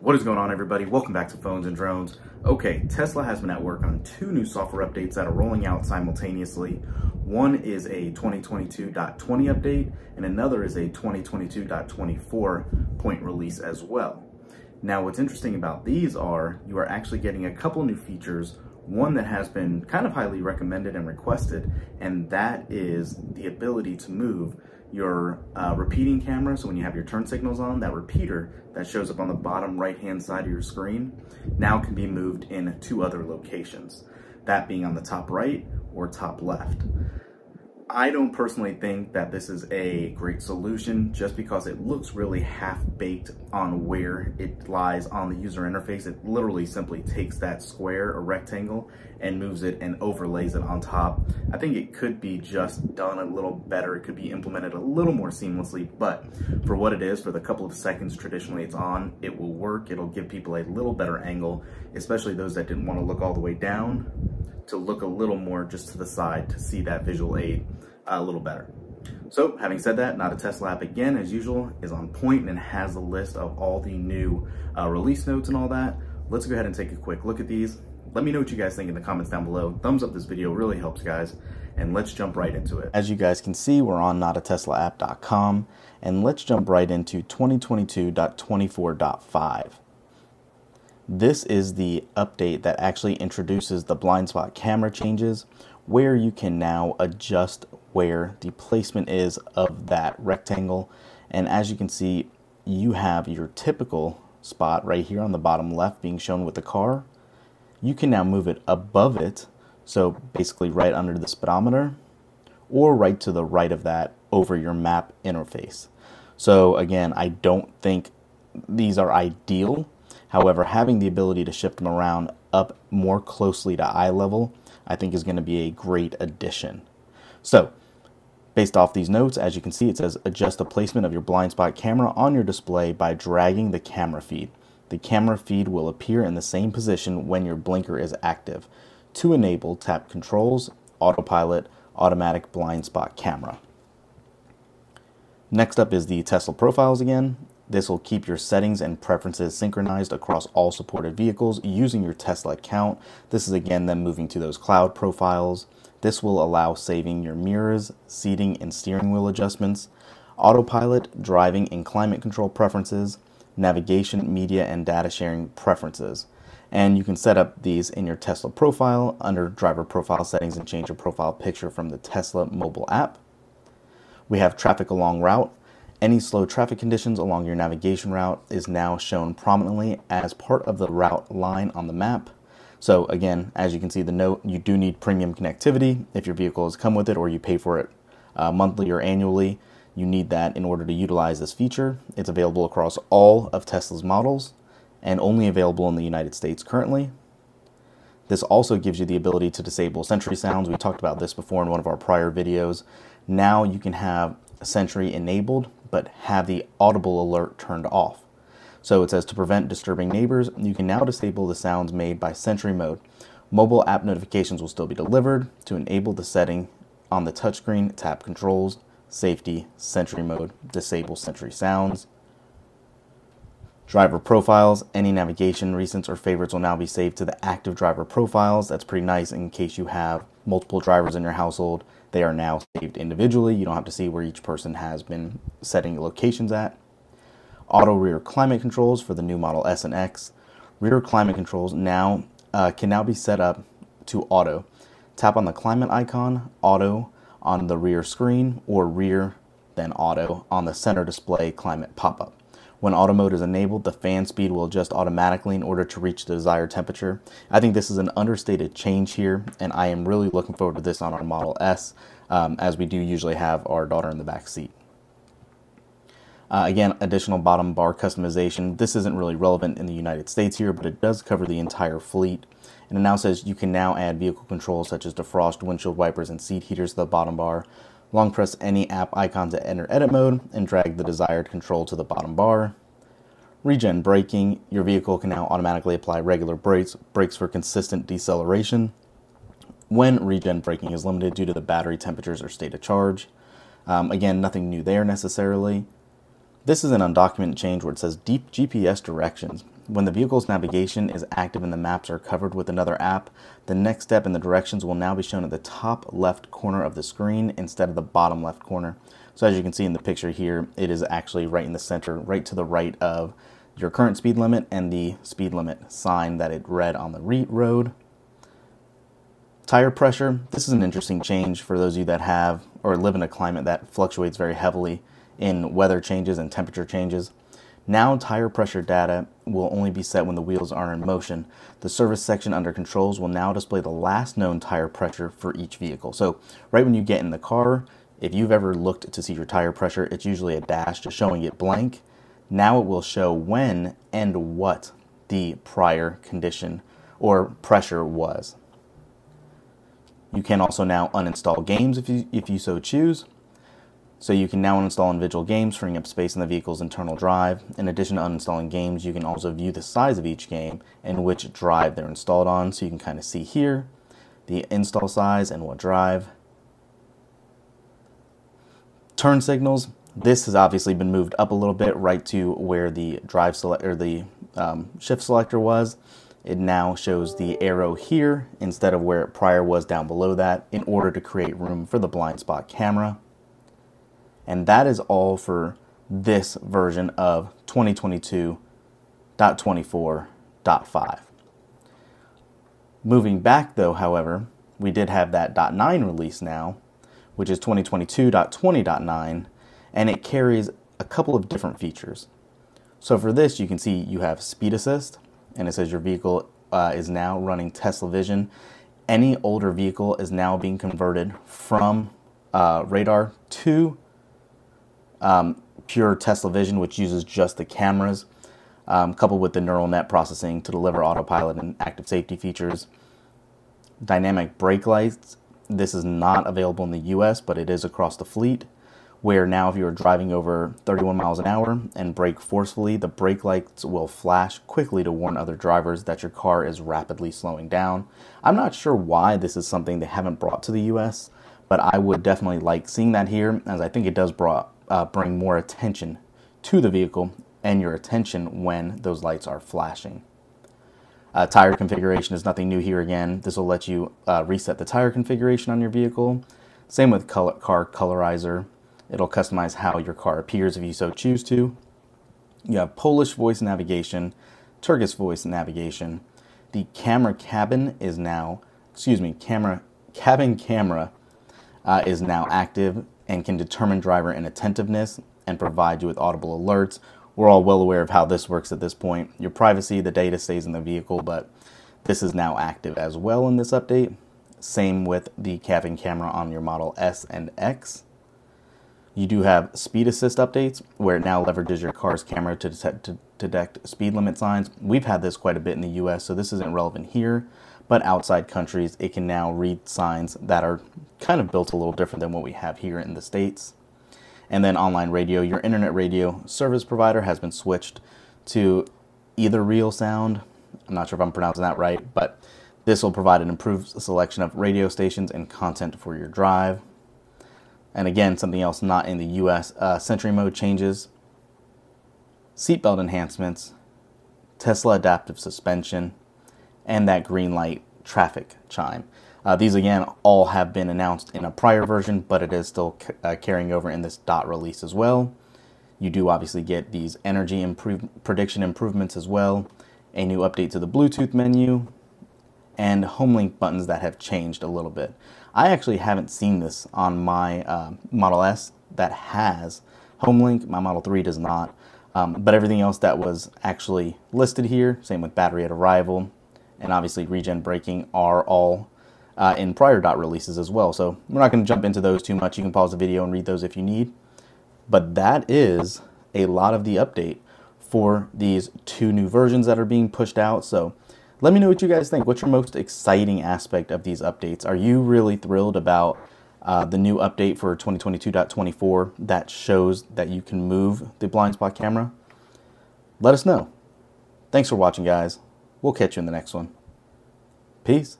What is going on everybody? Welcome back to Phones and Drones. Okay, Tesla has been at work on two new software updates that are rolling out simultaneously. One is a 2022.20 update and another is a 2022.24 point release as well. Now what's interesting about these are you are actually getting a couple new features one that has been kind of highly recommended and requested, and that is the ability to move your uh, repeating camera. So when you have your turn signals on, that repeater that shows up on the bottom right hand side of your screen now can be moved in two other locations, that being on the top right or top left. I don't personally think that this is a great solution just because it looks really half-baked on where it lies on the user interface. It literally simply takes that square or rectangle and moves it and overlays it on top. I think it could be just done a little better. It could be implemented a little more seamlessly, but for what it is, for the couple of seconds traditionally it's on, it will work. It'll give people a little better angle, especially those that didn't want to look all the way down to look a little more just to the side to see that visual aid a little better. So having said that, Not a Tesla app again, as usual, is on point and has a list of all the new uh, release notes and all that. Let's go ahead and take a quick look at these. Let me know what you guys think in the comments down below. Thumbs up this video really helps guys. And let's jump right into it. As you guys can see, we're on notateslaapp.com and let's jump right into 2022.24.5. This is the update that actually introduces the blind spot camera changes where you can now adjust where the placement is of that rectangle. And as you can see, you have your typical spot right here on the bottom left being shown with the car. You can now move it above it, so basically right under the speedometer, or right to the right of that over your map interface. So again, I don't think these are ideal However, having the ability to shift them around up more closely to eye level, I think is going to be a great addition. So, based off these notes, as you can see, it says adjust the placement of your blind spot camera on your display by dragging the camera feed. The camera feed will appear in the same position when your blinker is active. To enable, tap Controls, Autopilot, Automatic Blind Spot Camera. Next up is the Tesla profiles again. This will keep your settings and preferences synchronized across all supported vehicles using your Tesla account. This is again then moving to those cloud profiles. This will allow saving your mirrors, seating, and steering wheel adjustments, autopilot, driving and climate control preferences, navigation, media, and data sharing preferences. And you can set up these in your Tesla profile under driver profile settings and change your profile picture from the Tesla mobile app. We have traffic along route. Any slow traffic conditions along your navigation route is now shown prominently as part of the route line on the map. So again, as you can see the note, you do need premium connectivity. If your vehicle has come with it or you pay for it uh, monthly or annually, you need that in order to utilize this feature. It's available across all of Tesla's models and only available in the United States currently. This also gives you the ability to disable Sentry sounds. We talked about this before in one of our prior videos. Now you can have Sentry enabled, but have the audible alert turned off. So it says to prevent disturbing neighbors, you can now disable the sounds made by Sentry mode. Mobile app notifications will still be delivered. To enable the setting on the touchscreen, tap Controls, Safety, Sentry mode, disable Sentry sounds. Driver profiles, any navigation, recents, or favorites will now be saved to the active driver profiles. That's pretty nice in case you have multiple drivers in your household they are now saved individually. You don't have to see where each person has been setting locations at. Auto rear climate controls for the new Model S and X. Rear climate controls now uh, can now be set up to auto. Tap on the climate icon, auto on the rear screen, or rear, then auto on the center display climate pop-up. When auto mode is enabled, the fan speed will adjust automatically in order to reach the desired temperature. I think this is an understated change here, and I am really looking forward to this on our Model S, um, as we do usually have our daughter in the back seat. Uh, again, additional bottom bar customization. This isn't really relevant in the United States here, but it does cover the entire fleet. And it now says you can now add vehicle controls such as defrost, windshield wipers, and seat heaters to the bottom bar Long press any app icon to enter edit mode and drag the desired control to the bottom bar. Regen braking, your vehicle can now automatically apply regular brakes, brakes for consistent deceleration when regen braking is limited due to the battery temperatures or state of charge. Um, again, nothing new there necessarily. This is an undocumented change where it says deep GPS directions. When the vehicle's navigation is active and the maps are covered with another app, the next step in the directions will now be shown at the top left corner of the screen instead of the bottom left corner. So as you can see in the picture here, it is actually right in the center, right to the right of your current speed limit and the speed limit sign that it read on the road. Tire pressure, this is an interesting change for those of you that have or live in a climate that fluctuates very heavily in weather changes and temperature changes. Now tire pressure data will only be set when the wheels are in motion. The service section under controls will now display the last known tire pressure for each vehicle. So right when you get in the car, if you've ever looked to see your tire pressure, it's usually a dash just showing it blank. Now it will show when and what the prior condition or pressure was. You can also now uninstall games if you, if you so choose. So you can now uninstall individual games, freeing up space in the vehicle's internal drive. In addition to uninstalling games, you can also view the size of each game and which drive they're installed on. So you can kind of see here the install size and what drive. Turn signals. This has obviously been moved up a little bit right to where the drive select or the um, shift selector was. It now shows the arrow here instead of where it prior was down below that in order to create room for the blind spot camera. And that is all for this version of 2022.24.5. Moving back though, however, we did have that .9 release now, which is 2022.20.9, and it carries a couple of different features. So for this, you can see you have speed assist, and it says your vehicle uh, is now running Tesla Vision. Any older vehicle is now being converted from uh, radar to um, pure Tesla Vision, which uses just the cameras, um, coupled with the neural net processing to deliver autopilot and active safety features. Dynamic brake lights. This is not available in the US, but it is across the fleet. Where now, if you are driving over 31 miles an hour and brake forcefully, the brake lights will flash quickly to warn other drivers that your car is rapidly slowing down. I'm not sure why this is something they haven't brought to the US, but I would definitely like seeing that here, as I think it does brought uh, bring more attention to the vehicle and your attention when those lights are flashing. Uh, tire configuration is nothing new here again. This will let you uh, reset the tire configuration on your vehicle. Same with color, car colorizer. It'll customize how your car appears if you so choose to. You have Polish voice navigation, Turkish voice navigation. The camera cabin is now, excuse me, camera cabin camera uh, is now active and can determine driver inattentiveness and provide you with audible alerts. We're all well aware of how this works at this point. Your privacy, the data stays in the vehicle, but this is now active as well in this update. Same with the cabin camera on your Model S and X. You do have speed assist updates where it now leverages your car's camera to detect, to detect speed limit signs. We've had this quite a bit in the US, so this isn't relevant here but outside countries, it can now read signs that are kind of built a little different than what we have here in the States. And then online radio, your internet radio service provider has been switched to either Real Sound. I'm not sure if I'm pronouncing that right, but this will provide an improved selection of radio stations and content for your drive. And again, something else not in the US uh, Sentry mode changes, seatbelt enhancements, Tesla adaptive suspension, and that green light traffic chime. Uh, these again all have been announced in a prior version, but it is still uh, carrying over in this dot release as well. You do obviously get these energy improve prediction improvements as well, a new update to the Bluetooth menu, and HomeLink buttons that have changed a little bit. I actually haven't seen this on my uh, Model S that has HomeLink. My Model 3 does not. Um, but everything else that was actually listed here, same with battery at arrival, and obviously regen braking are all uh, in prior dot releases as well. So we're not going to jump into those too much. You can pause the video and read those if you need. But that is a lot of the update for these two new versions that are being pushed out. So let me know what you guys think. What's your most exciting aspect of these updates? Are you really thrilled about uh, the new update for 2022.24 that shows that you can move the blind spot camera? Let us know. Thanks for watching, guys. We'll catch you in the next one. Peace.